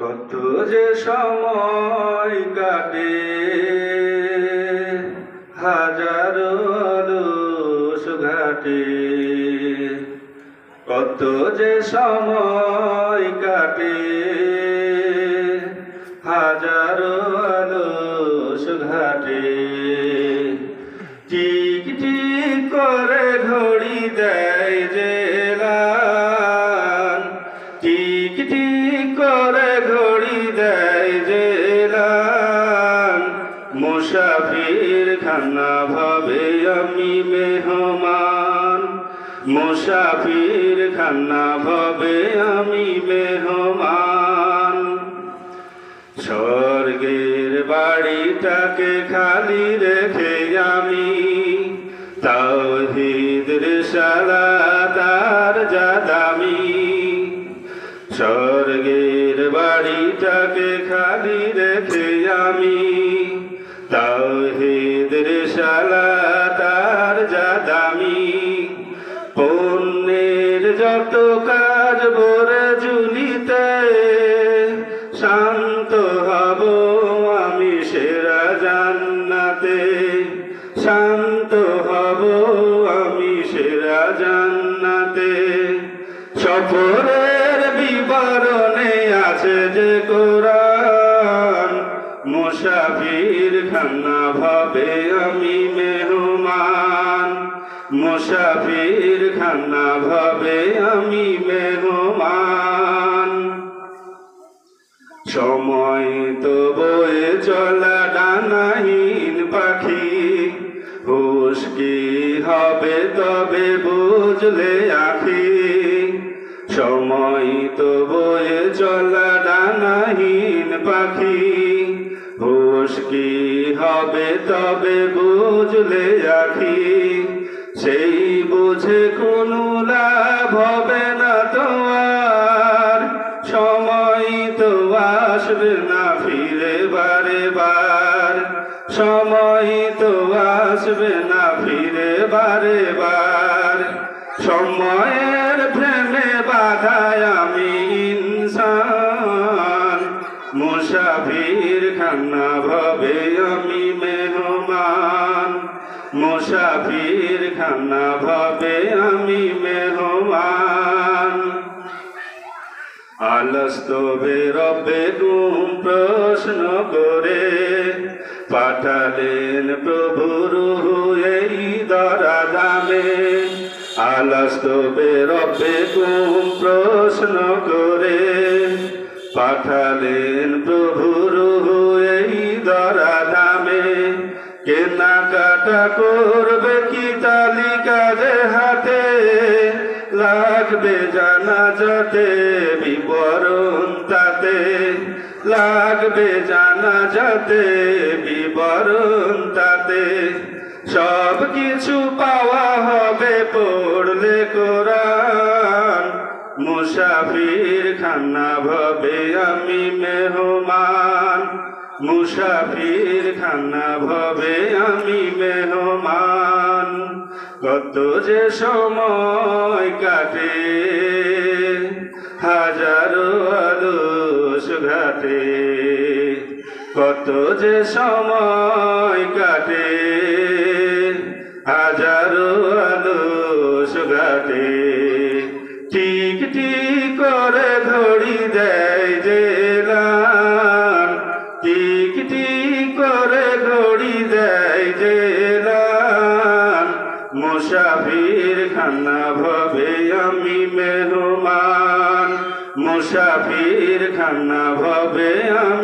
কত যে সময় কাটে। হাজারো ঘাটে। কত যে সময় কাটে। হাজারো আলোস ঘাটে। টিক টিক করে ঘড়ি দেয় যে মুসাফির খানা ভাবে আমি মেহমান। মুসাফির খানা ভাবে আমি মেহমান। স্বর্গের বাড়িটাকে খালি রেখে আমি তাওহিদের সারা তার জাদামি স্বর্গের বাড়িটাকে খালি রেখে আমি সালা তার জাদামি, পণ্যের যত কাজ বরে জুলিতে শান্ত হব আমি সেরা জান্নাতে, শান্ত হব আমি সেরা জান্নাতে। সফরের বিবরণে আছে যে কোরআন মুসাফির খানা ভাবে আমি মেহমান। মুসাফির খানা ভাবে আমি মেহমান। সময় তো বয়ে চলা ডানাহীন পাখি। হুশ কি হবে তবে বুঝলে আখি। সময় তো বয়ে চলা ডানাহীন পাখি, হুশ কি হবে তবে বুঝলে আখি। সেই বুঝে কোনো লাভ হবে না তোমার সময় তো আসবে না ফিরে বারে বার। সময় তো আসবে না ফিরে বারে বার। সময়ের প্রেমে বাধায় আমি মুসাফির খানা ভাবে আমি মেহমান। আলস্তবে রবে গুম প্রশ্ন করে, পাঠালেন প্রভু রুহু এই দরা দামে আলস্তবে রবে গুম প্রশ্ন করে, পাঠালেন প্রভু রুহু এই দরা কেনাকাটা করবে কি তালিকা যে হাতে? লাগবে জানা যাতে, বিবরণ তাতে। লাগবে জানা যাতে, বিবরণ তাতে। সব কিছু পাওয়া হবে পড়লে কোরআন। মুসাফির খানা ভাবে আমি মেহমান। মুসাফির খানা ভাবে আমি মেহমান, কত যে সময় কাটে, হাজারো আলোস ঘাটে, কত যে সময় কাটে, হাজারো আলোস ঘাটে। ঠিক ঠিক করে ঘড়ি দেয় ঘড়ি দেয় যে লাল মুসাফির খানা ভবে আমি মেহমান। মুসাফির খানা ভবে আমি